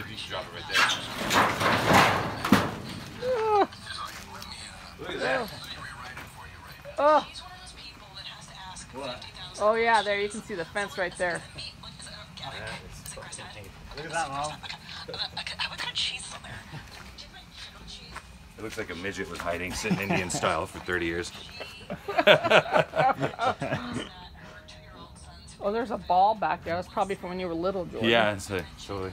right there. Oh. Look at that. Oh. Oh yeah, there you can see the fence right there. Look at that, mom. It looks like a midget was hiding, sitting Indian style for 30 years. oh, there's a ball back there. That's probably from when you were little, Jordan. Yeah, it's a, totally.